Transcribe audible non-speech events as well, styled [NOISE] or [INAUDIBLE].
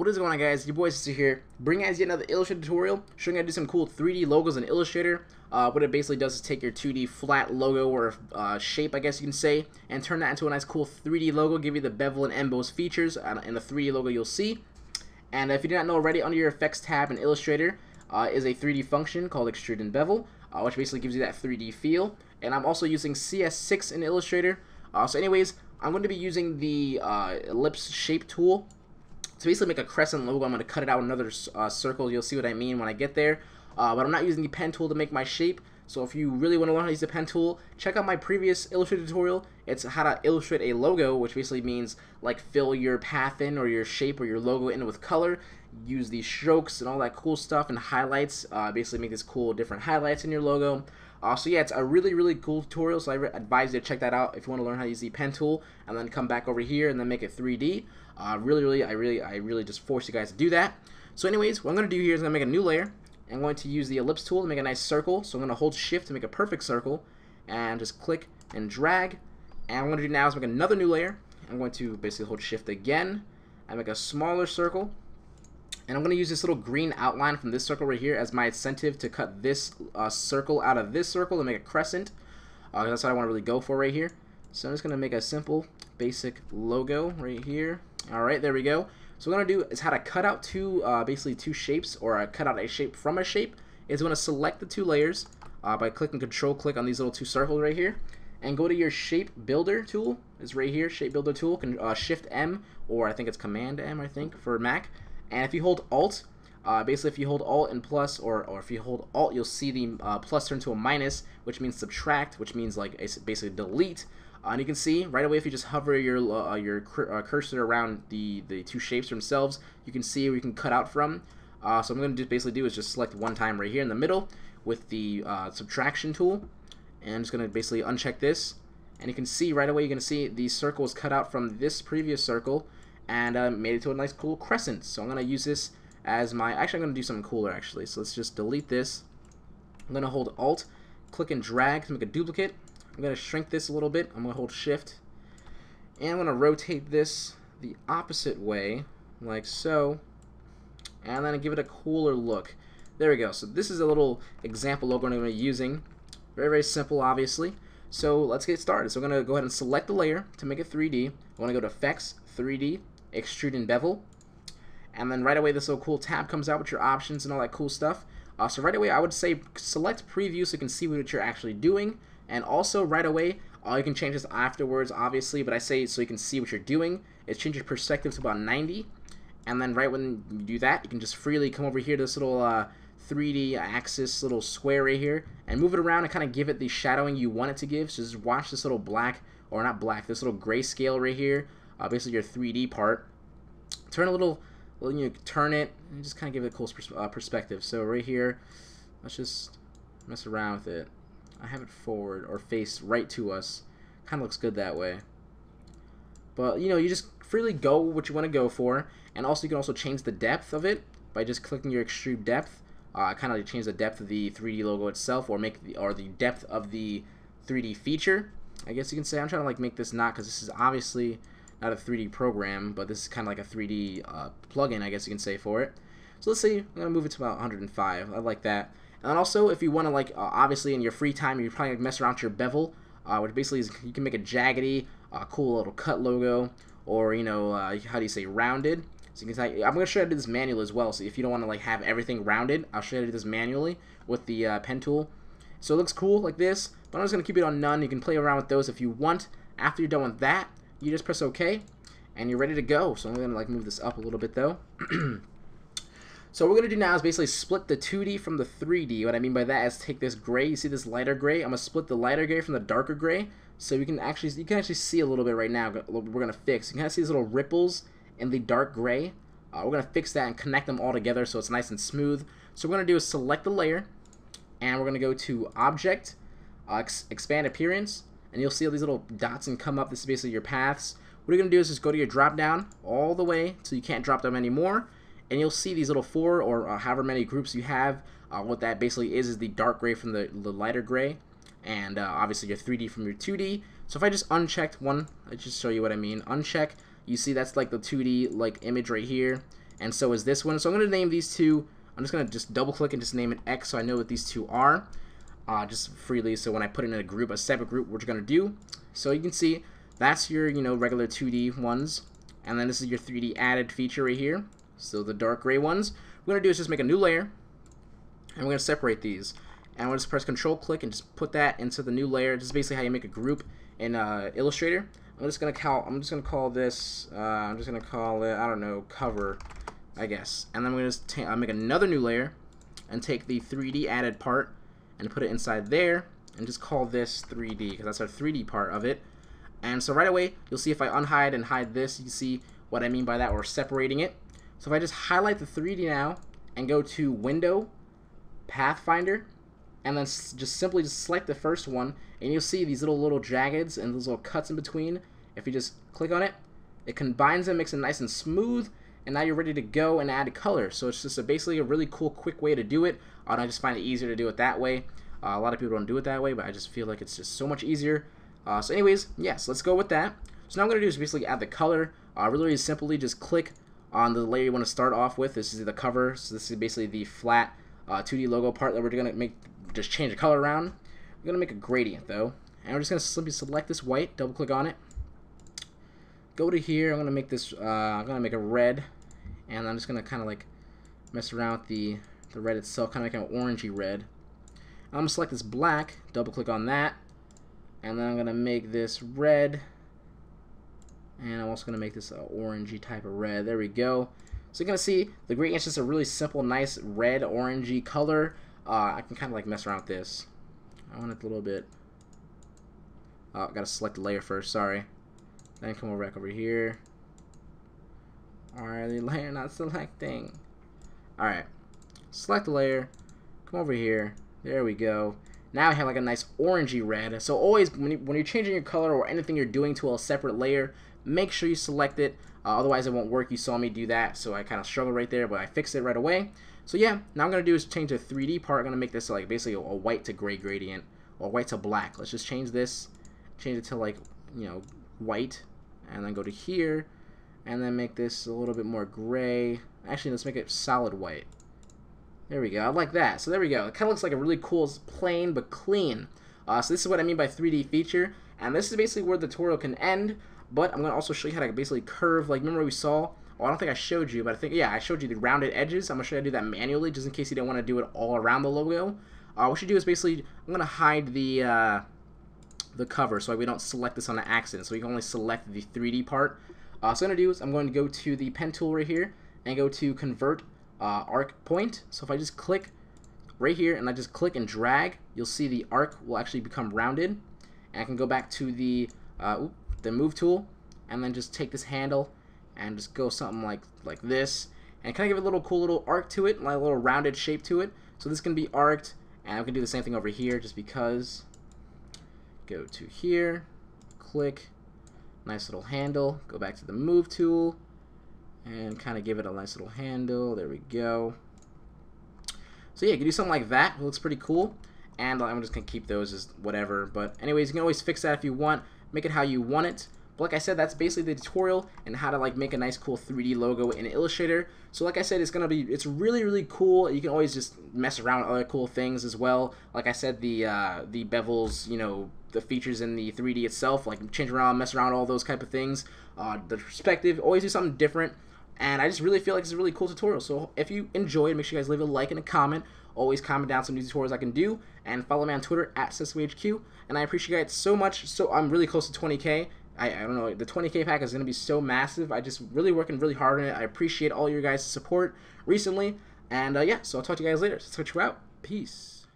What is going on guys, your boy Seso here, bringing guys yet another Illustrator tutorial, showing you how to do some cool 3D logos in Illustrator. Uh, what it basically does is take your 2D flat logo or uh, shape, I guess you can say, and turn that into a nice cool 3D logo, give you the bevel and emboss features in the 3D logo you'll see. And if you do not know already, under your effects tab in Illustrator uh, is a 3D function called extrude and bevel, uh, which basically gives you that 3D feel. And I'm also using CS6 in Illustrator. Uh, so anyways, I'm going to be using the uh, ellipse shape tool to basically make a crescent logo. I'm going to cut it out another uh, circle. You'll see what I mean when I get there. Uh, but I'm not using the pen tool to make my shape. So if you really want to learn how to use the pen tool, check out my previous Illustrator tutorial. It's how to illustrate a logo, which basically means like fill your path in or your shape or your logo in with color. Use these strokes and all that cool stuff and highlights. Uh, basically make this cool different highlights in your logo. Uh, so yeah, it's a really, really cool tutorial, so I advise you to check that out if you want to learn how to use the pen tool, and then come back over here and then make it 3D. Uh, really, really, I really, I really just force you guys to do that. So anyways, what I'm going to do here is I'm going to make a new layer. I'm going to use the ellipse tool to make a nice circle, so I'm going to hold shift to make a perfect circle, and just click and drag. And what I'm going to do now is make another new layer. I'm going to basically hold shift again, and make a smaller circle, and I'm going to use this little green outline from this circle right here as my incentive to cut this uh, circle out of this circle to make a crescent. Uh, that's what I want to really go for right here. So I'm just going to make a simple basic logo right here. Alright, there we go. So what I'm going to do is how to cut out two, uh, basically two shapes, or cut out a shape from a shape, is I'm going to select the two layers uh, by clicking control click on these little two circles right here and go to your shape builder tool is right here shape builder tool can uh, shift M or I think it's command M I think for Mac and if you hold Alt, uh, basically if you hold Alt and plus, or, or if you hold Alt, you'll see the uh, plus turn to a minus, which means subtract, which means like it's basically delete. Uh, and you can see right away if you just hover your uh, your uh, cursor around the the two shapes themselves, you can see where you can cut out from. Uh, so I'm going to basically do is just select one time right here in the middle with the subtraction tool, and I'm just going to basically uncheck this, and you can see right away you're going to see these circles cut out from this previous circle and uh, made it to a nice cool crescent. So I'm going to use this as my, actually I'm going to do something cooler actually. So let's just delete this. I'm going to hold Alt, click and drag to make a duplicate. I'm going to shrink this a little bit. I'm going to hold Shift. And I'm going to rotate this the opposite way, like so. And then give it a cooler look. There we go. So this is a little example logo I'm going to be using. Very, very simple, obviously. So let's get started. So I'm going to go ahead and select the layer to make it 3D. I want to go to Effects, 3D, extrude and bevel. And then right away this little cool tab comes out with your options and all that cool stuff. Uh, so right away I would say select preview so you can see what you're actually doing. And also right away, uh, you can change this afterwards obviously, but I say so you can see what you're doing. It's change your perspective to about 90. And then right when you do that, you can just freely come over here to this little uh, 3D axis little square right here and move it around and kind of give it the shadowing you want it to give. So just watch this little black, or not black, this little grayscale right here basically your 3D part. Turn a little, you know, turn it, and just kind of give it a cool pers uh, perspective. So right here, let's just mess around with it. I have it forward or face right to us. Kind of looks good that way. But, you know, you just freely go what you want to go for. And also, you can also change the depth of it by just clicking your extrude depth. Uh, kind of change the depth of the 3D logo itself or make the, or the depth of the 3D feature. I guess you can say I'm trying to like make this not because this is obviously not a 3D program, but this is kind of like a 3D uh, plugin, I guess you can say, for it. So let's say I'm going to move it to about 105. I like that. And also, if you want to, like, uh, obviously in your free time, you're probably to mess around with your bevel, uh, which basically is you can make a jaggedy, uh, cool little cut logo, or, you know, uh, how do you say, rounded. So you can say, I'm going to show you how to do this manually as well, so if you don't want to, like, have everything rounded, I'll show you how to do this manually with the uh, pen tool. So it looks cool like this, but I'm just going to keep it on none. You can play around with those if you want. After you're done with that, you just press OK, and you're ready to go. So I'm going to like move this up a little bit though. [CLEARS THROAT] so what we're going to do now is basically split the 2D from the 3D. What I mean by that is take this gray, you see this lighter gray? I'm going to split the lighter gray from the darker gray. So you can actually you can actually see a little bit right now. We're going to fix. You can kind of see these little ripples in the dark gray. Uh, we're going to fix that and connect them all together so it's nice and smooth. So we're going to do is select the layer, and we're going to go to Object, uh, ex Expand Appearance, and you'll see all these little dots and come up. This is basically your paths. What you're going to do is just go to your drop down all the way so you can't drop them anymore. And you'll see these little four or uh, however many groups you have. Uh, what that basically is is the dark gray from the, the lighter gray. And uh, obviously your 3D from your 2D. So if I just unchecked one, I just show you what I mean. Uncheck, you see that's like the 2D like image right here. and so is this one. So I'm going to name these two, I'm just going to just double click and just name it X so I know what these two are, uh, just freely. So when I put in a group, a separate group, what you're to do. So you can see that's your, you know, regular 2D ones, and then this is your 3D added feature right here. So the dark gray ones. What we're to do is just make a new layer, and we're to separate these. And we'll just press Control click and just put that into the new layer. This is basically how you make a group in uh, Illustrator. I'm just gonna call. I'm just gonna call this. Uh, I'm just gonna call it. I don't know. Cover, I guess. And then I'm gonna just I'll make another new layer, and take the 3D added part and put it inside there, and just call this 3D because that's our 3D part of it. And so right away, you'll see if I unhide and hide this, you see what I mean by that. We're separating it. So if I just highlight the 3D now and go to Window, Pathfinder, and then just simply just select the first one and you'll see these little little jaggeds and those little cuts in between if you just click on it it combines them makes it nice and smooth and now you're ready to go and add color so it's just a, basically a really cool quick way to do it and I just find it easier to do it that way uh, a lot of people don't do it that way but I just feel like it's just so much easier uh, so anyways yes let's go with that so now I'm going to do is basically add the color uh, really, really simply just click on the layer you want to start off with this is the cover so this is basically the flat 2D uh, logo part that we're going to make just change the color around. We're going to make a gradient though. And we're just going to simply select this white, double click on it. Go to here, I'm going to make this, uh, I'm going to make a red. And I'm just going to kind of like mess around with the, the red itself, kind of like an orangey red. I'm going to select this black, double click on that. And then I'm going to make this red. And I'm also going to make this an orangey type of red. There we go. So you're going to see the gradient's just a really simple, nice red, orangey color. Uh, I can kind of like mess around with this. I want it a little bit. Oh, gotta select the layer first, sorry. Then come over back over here. Alright, the [LAUGHS] layer not selecting. Alright. Select the layer. Come over here. There we go. Now I have like a nice orangey red. So always, when, you, when you're changing your color or anything you're doing to a separate layer, make sure you select it. Uh, otherwise it won't work. You saw me do that, so I kind of struggled right there, but I fixed it right away. So yeah, now I'm going to do is change the 3D part. I'm going to make this like basically a, a white to gray gradient or white to black. Let's just change this, change it to like, you know, white and then go to here and then make this a little bit more gray. Actually, let's make it solid white. There we go. I like that. So there we go. It kind of looks like a really cool plain but clean. Uh, so this is what I mean by 3D feature. And this is basically where the tutorial can end. But I'm going to also show you how to basically curve. Like, remember we saw well, I don't think I showed you, but I think, yeah, I showed you the rounded edges. I'm going to show you how to do that manually, just in case you don't want to do it all around the logo. Uh, what you do is basically, I'm going to hide the uh, the cover so we don't select this on accident. So we can only select the 3D part. Uh, so what I'm going to do is I'm going to go to the pen tool right here and go to convert uh, arc point. So if I just click right here and I just click and drag, you'll see the arc will actually become rounded. And I can go back to the, uh, the move tool and then just take this handle and just go something like like this and kind of give a little cool little arc to it, like a little rounded shape to it. So this can be arced, and we can do the same thing over here just because. Go to here, click, nice little handle, go back to the move tool, and kind of give it a nice little handle. There we go. So yeah, you can do something like that. It looks pretty cool. And I'm just going to keep those as whatever. But anyways, you can always fix that if you want. Make it how you want it. But like I said, that's basically the tutorial and how to like make a nice cool 3D logo in Illustrator. So like I said, it's gonna be it's really really cool. You can always just mess around with other cool things as well. Like I said, the uh, the bevels, you know, the features in the 3D itself, like change around, mess around, all those type of things. Uh, the perspective, always do something different. And I just really feel like it's a really cool tutorial. So if you enjoyed, make sure you guys leave a like and a comment. Always comment down some new tutorials I can do. And follow me on Twitter at SesOHQ. And I appreciate you guys so much. So I'm really close to 20k. I, I don't know, the 20k pack is going to be so massive. I just really working really hard on it. I appreciate all your guys' support recently. And uh, yeah, so I'll talk to you guys later. So, switch you out. Peace.